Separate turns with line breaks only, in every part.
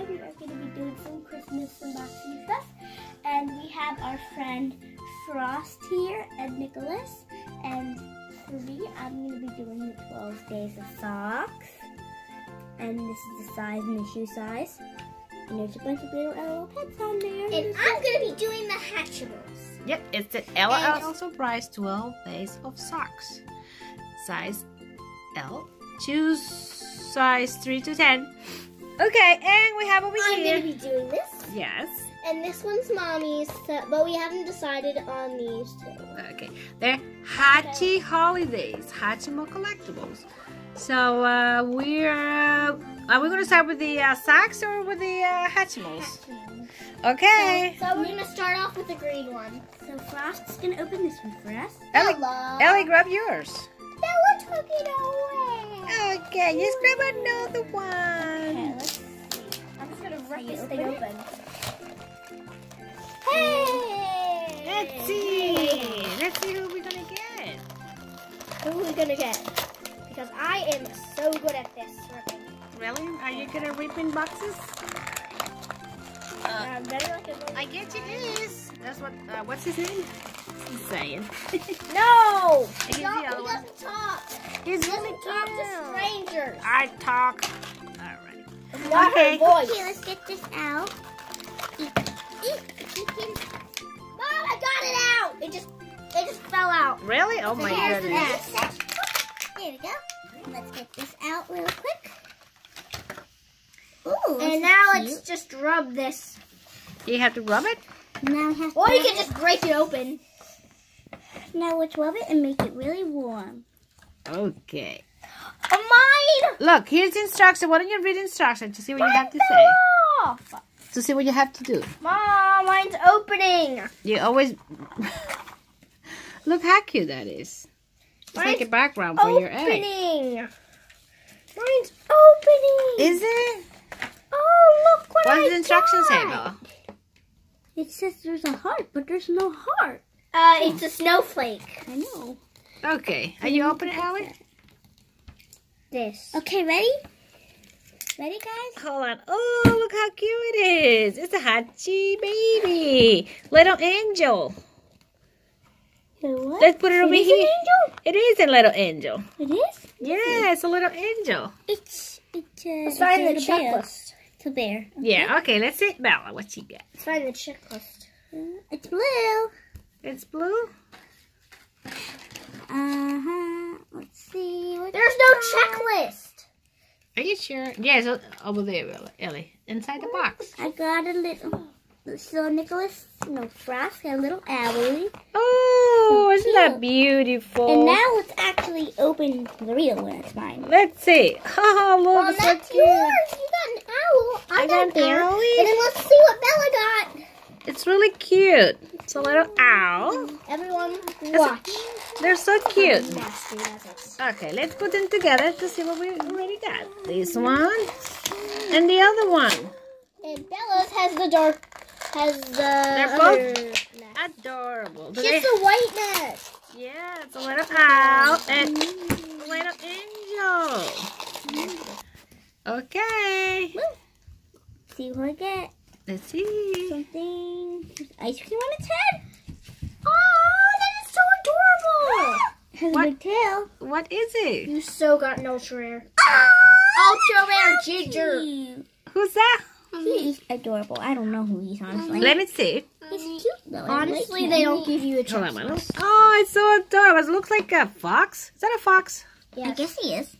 today we are going to be doing some Christmas unboxing stuff. And we have our friend Frost here and Nicholas. And for me, I'm going to be doing the 12 days of socks. And this is the size and the shoe size. And there's a bunch of little L pets on there.
And I'm going to be doing the Hatchimals.
Yep, it's the Ella
And-
also price 12 days of socks. Size L. Choose size 3 to 10. Okay, and we have over here.
I'm going to be doing this.
Yes.
And this one's mommy's, but we haven't decided on these two.
Okay, they're Hatchy Holidays, Hatchimals Collectibles. So uh, we're uh, are we going to start with the uh, socks or with the uh, Hatchimals? Okay.
So we're going to start off with the green one.
So Frost's going to open this one for us.
Ellie,
Hello.
Ellie, grab yours.
Bella took it away.
Okay, just grab another
Okay,
one.
let's see.
I'm just to rip this thing open. Hey!
Let's see. Let's see who we're gonna get.
Who are we going to get? Because I am so good at this ripping.
Really? Are you good at ripping boxes? Uh,
I'm better like a
I get you this. That's what. Uh, what's his name? He's saying.
No!
Here's the
No,
other
he
one.
doesn't talk.
He's
He doesn't talk to strangers.
I talk. All right.
Not
Okay.
her voice.
Okay, let's get this out.
Mom, I got it out. It just, it just fell out.
Really? Oh my
Here's the
goodness.
There we go. Let's get this out real quick. Ooh,
And now
is
let's just rub this.
Do You have to rub it.
now we have
Or
to
you can just break it open.
Now let's rub it and make it really warm.
Okay.
Oh, mine!
Look, here's the instruction. Why don't you read the instruction to see what you have to say?
Off.
To see what you have to do.
Mom, mine's opening.
You always look how cute that is. It's like a
Mine's
background for your egg.
Opening. Mine's opening.
Is it?
oh, look what
What
I
does the instructions say,
got.
Bella?
It says there's a heart, but there's no heart.
Uh, it's a snowflake.
I know.
Okay. Are you opening it, Allie?
This.
Okay, ready? Ready, guys?
Hold on. Oh, look how cute it is. It's a Hatchy baby. Little angel.
What?
Let's put it over
It is
here.
an angel?
It is a little angel.
It is?
Yeah, it's a little angel.
It's it's uh,
Let's find the
it's a bear.
checklist.
It's a bear.
Yeah, okay, let's see. Bella, what she got?
Let's find the checklist.
Uh, It's blue.
It's blue.
Uh huh. Let's see. What
There's no checklist.
Are you sure? Yes, o- over there, Bella. Ellie. Inside the box.
I got a little. So Nicholas, no, Frost got a little owlie.
Oh, isn't that beautiful?
And now let's actually open the real one. It's mine.
Let's see. Oh, look,
Well,
it's so
that's
cute.
yours. You got an owl. I,
I
got,
got
a
an
bear.
owlie.
And then let's see what Bella got.
It's really cute. It's a little owl.
Everyone,
a-
watch.
They're so cute.
Nasty, that's it.
Okay, let's put them together to see what we already got. This one and the other one.
And Bella's has the dark, has the.
They're both-
nest.
Adorable. Do
the white nest.
Yeah, it's a little owl and a little angel. Mm-hmm. Okay.
See what I get.
Let's see.
Something. Ice cream on its head.
Oh, that is so adorable.
Has
What?
a big tail.
What is it?
You so got an ultra rare. Ah! Ultra rare ginger.
Who's that?
He's adorable. I don't know who he's honestly.
Let me see.
He's cute though.
Honestly,
like
they don't give you a
Hold
chance.
Oh, it's so adorable. It looks like a fox. Is that a fox?
I guess he is.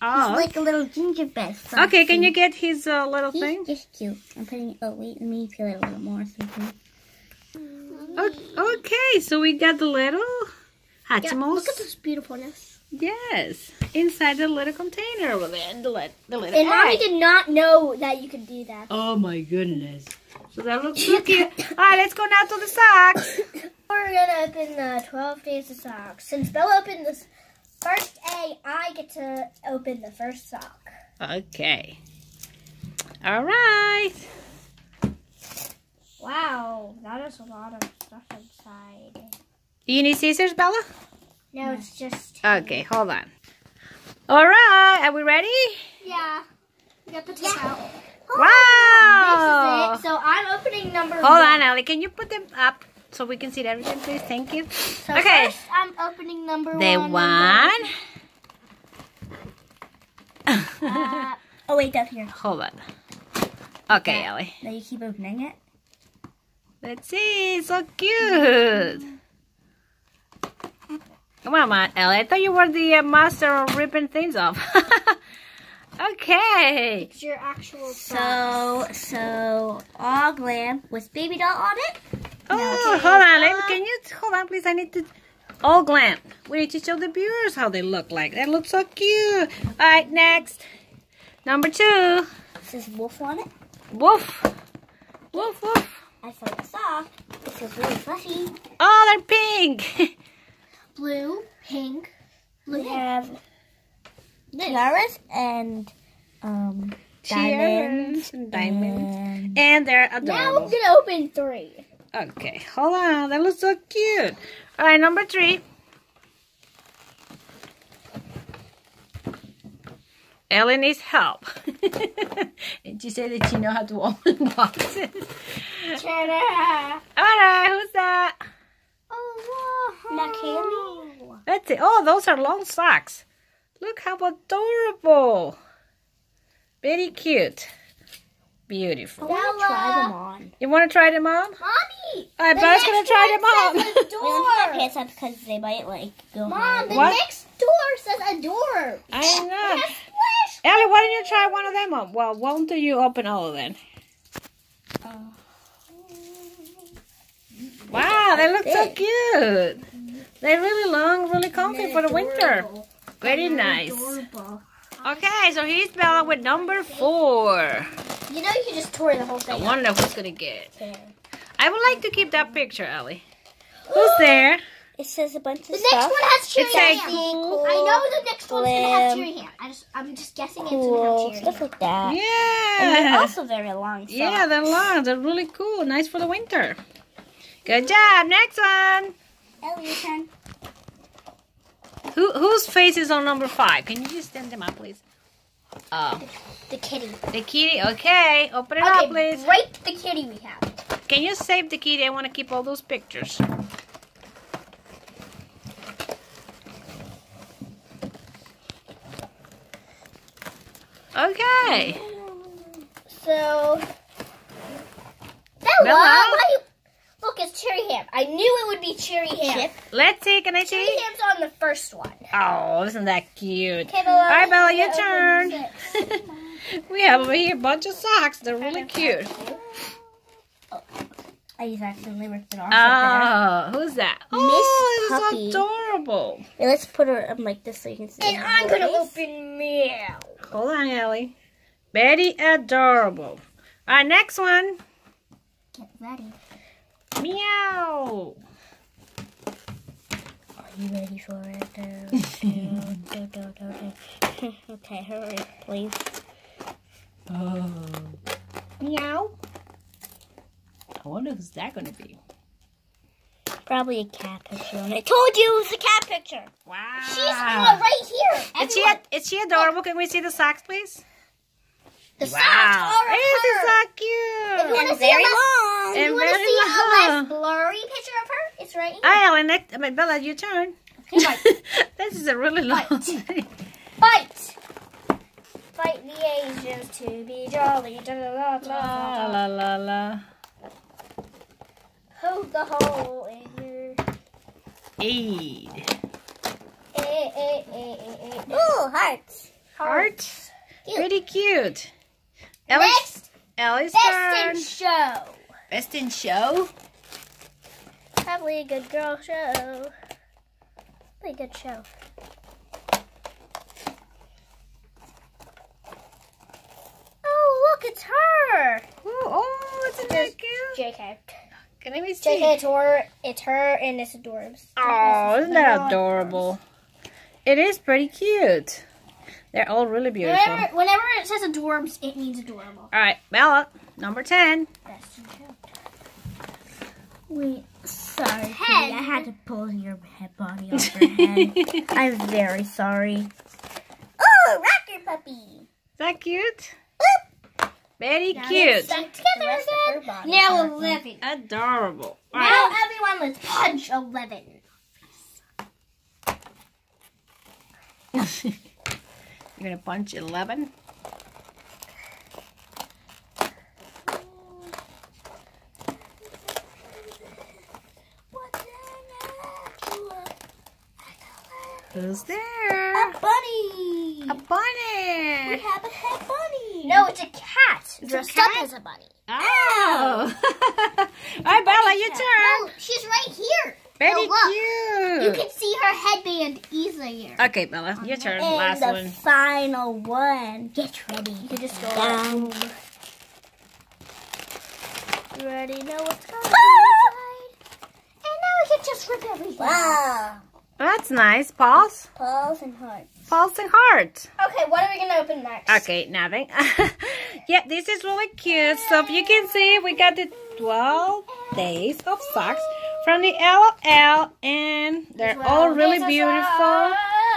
Oh.
He's like a little gingerbread.
Okay, can you get his uh, little
He's
thing?
just cute. I'm putting. Oh wait, let me peel it a little more. So you can-
O- Okay, so we got the little
Yeah,
Hatchimals.
look at this beautifulness.
Yes, inside the little container over there, and the, li- the little
And mommy did not know that you could do that.
Oh my goodness. So that looks so cute. All right, let's go now to the socks.
We're gonna open the 12 days of socks. Since Bella opened this first A, I get to open the first sock.
Okay. All right.
Wow, that is a lot of stuff inside.
Do You need scissors, Bella?
No, it's just.
Okay, hold on. All right, are we ready?
Yeah. We got the tape out.
Wow.
This is it. So I'm opening number
Hold
one.
on, Ellie. Can you put them up so we can see everything, please? Thank you.
So
Okay.
first I'm opening number
The
one.
one.
Uh, oh wait, down here.
Hold on. Okay, Ellie.
Now you keep opening it.
Let's see. So cute. Come on, man, Ellie. I thought you were the uh, master of ripping things off. okay.
It's your actual box.
So, so all glam with baby doll on it.
Oh, hold on. Let me, can you hold on, please? I need to. All glam. We need to show the viewers how they look like. They look so cute. All right, next. Number two.
It says wolf on it.
Woof. Woof, woof.
I saw the sock. It feels really fluffy.
Oh, they're pink.
blue, pink,
We have tiaras and um
Cheers.
diamonds.
Diamonds.
And
And they're
adorable. Now
adorable.
gonna open three.
Okay, hold on. That looks so cute. All right, number three. Ellen needs help. and she said that she know how to open boxes.
Ta-da!
All right, who's that?
Oh,
Not candy.
Let's see. Oh, those are long socks. Look how adorable. Very cute. Beautiful.
I want to try them on.
You want to try them on?
Mommy!
All right,
the
Bella's going to try them
one
on.
says
We don't put our pants on because they might like go
Mom,
higher.
the
What?
next door says Adore.
I
It
know.
has.
Ellie, why don't you try one of them on? Well, why don't you open all of them?
Oh.
Wow, they look so cute. They're really long, really comfy for the winter. Very nice.
Adorable.
Okay, so here's Bella with number four.
You know you can just tore the whole thing.
I
thing.
wonder who's gonna get.
up.
I would like to keep that picture, Ellie. Who's there?
It says a bunch of
The
stuff.
next one has cherry
It's a cool-
I know the next one's gonna have
Glam.
cherry ham. I just, I'm just guessing
cool
it's gonna have cherry
like that. And they're
Yeah.
also very long. So
Yeah, they're long. They're really cool. Nice for the winter. Good job. Next one.
Ellie, your turn.
Who whose face is on number five? Can you just stand them up, please? Oh,
ham. The kitty.
the kitty. Okay, open it up, please.
break the kitty we have.
Can you save the kitty? I want to keep all those pictures. Okay.
So, Bella,
Bella?
why you, look, it's cherry ham. I knew it would be cherry ham.
Chip.
Let's see. Can I
Cherry
see?
ham's on the first one.
Oh, isn't that cute?
Okay, Bella.
All right, Bella, your turn. we have over here a bunch of socks. They're really cute.
I just accidentally ripped it off.
Oh, who's that?
Miss
Oh, it's adorable.
there. Let's put her um, like this so you can see.
And I'm gonna
voice.
open meow.
Hold on, Ellie. Very adorable. All right, next one.
Get ready.
Meow.
Are you ready for it? Okay, hurry, please.
Oh. Meow. I wonder who's that going to be.
Probably a cat picture it. Told you it was a cat picture.
Wow.
She's uh, right here.
Is she,
Everyone-
is she adorable? Can we see the socks, please?
the
wow.
socks are
This is so
If you
cute.
wanna
And
see
very
less-
long.
If you want to see a
long.
less blurry picture of her, it's right here.
Hi, Ellen. Next, I mean, Bella, your turn.
Okay, bite.
this is a really long
Bite.
thing.
Fight! Fight the Asians to be jolly. Da, da, da,
La, la, la, la.
Hold the hole in your.
Aid.
Eh, eh, eh, eh, eh.
Ooh, hearts.
Heart.
Cute.
Pretty cute.
Next,
Ellie's
best
turn.
in show.
Best in show.
Probably a good girl show. Probably a good show. Oh, look, it's her.
Ooh, oh, it's a cute?
JK.
Can I see?
JK, it's her, it's her and it's adorbs.
Oh, isn't that adorable? It is pretty cute. They're all really beautiful.
Whenever, whenever it says adorbs, it means adorable.
All right, Bella, number 10.
Best in show.
Wait, sorry.
Head.
I had to pull your head body off your head. I'm very sorry. Oh, rocker puppy.
Is that cute? Very
Now
cute.
Stuck
The
together
rest
again.
body
Now
part.
11.
Adorable. All right.
Now everyone let's punch 11.
You're gonna punch eleven. Who's there?
A bunny.
A bunny.
We have a pet bunny.
No, it's a cat.
It's
dressed
a
up as a bunny.
Oh. oh. All right, Bella, your turn.
No, she's right here.
Very
Oh, look. You can see her headband easier.
Okay, Bella, your turn.
And
Last
the
one.
final one.
Get ready. You can just go
Dun.
You already know what's going on ah! inside. And now we can just rip everything.
Wow.
That's nice. Pause.
Paws and hearts.
Pulse and heart.
Okay, what are we going to open next?
Okay, nothing. yeah, this is really cute. So if you can see, we got the 12 days of socks from the LL, and they're all really beautiful.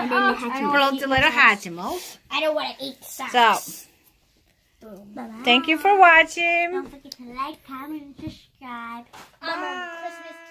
And then you have to
the little Hatchimals.
I don't want to eat socks.
So,
Bye-bye.
thank you for watching.
Don't forget to like, comment, and subscribe.
Um, Christmas